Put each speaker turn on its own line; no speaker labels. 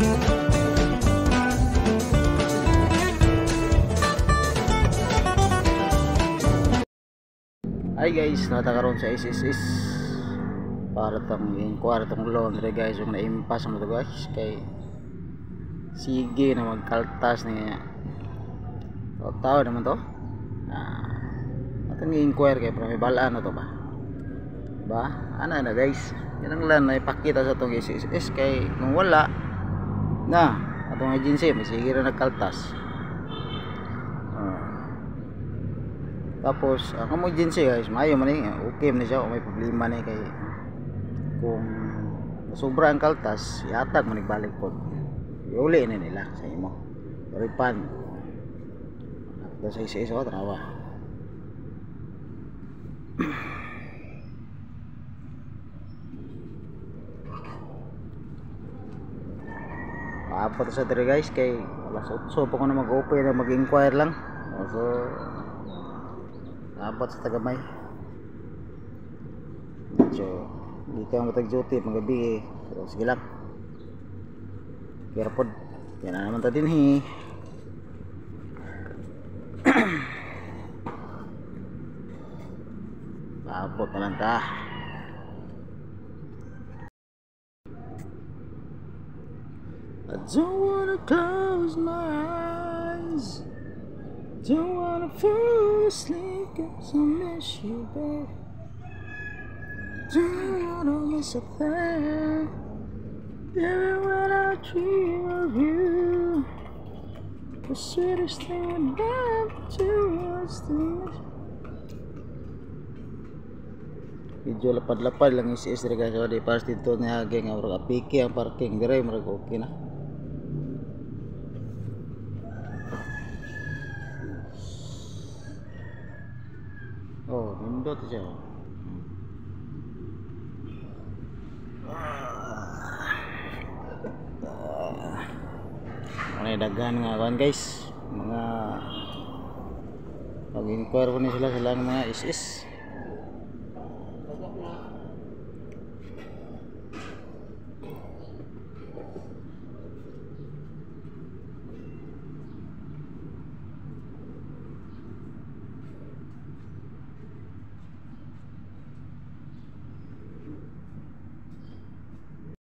Hi guys, natakaroon sa SSS para tang inquire tong laundry guys. Yung naimpas mo to guys. Kay sige na magkaltas niya so, tao naman to? Ah, atong inquire kay para may balaan na to ba? Ba? Ano na guys? Yan ang lan na ipakita sa tong SSS kay kung wala na atong agency may sige na nagkaltas. Ah, tapos ang emergency guys mayo man eh okay man siya kung may problema ni kay kung sobra ang kaltas yatag man balik po. Iuli na nila sa imo. Ito sa isa isa Paabot sa dire guys kay alas 8 pa ko na mag-open na mag-inquire lang. So abot sa tagamay. Medyo hindi ka matag duty magabi eh. Pero sige lang. Pero pod yan na naman ta din hi abot na lang ta I don't wanna close my eyes Don't wanna fall asleep cause I miss you, babe. Don't wanna miss a thing. Baby, when I dream of you, the sweetest thing I ever do was this. Medyo lapad-lapad lang yung CS rin guys. So, di pas dito niya geng ang apiki ang parking. Dire, marag okay na. Oh, nindot siya. Ano yung daghan nga kawan guys. Mga mag-inquire ko ni sila sila ng mga is-is.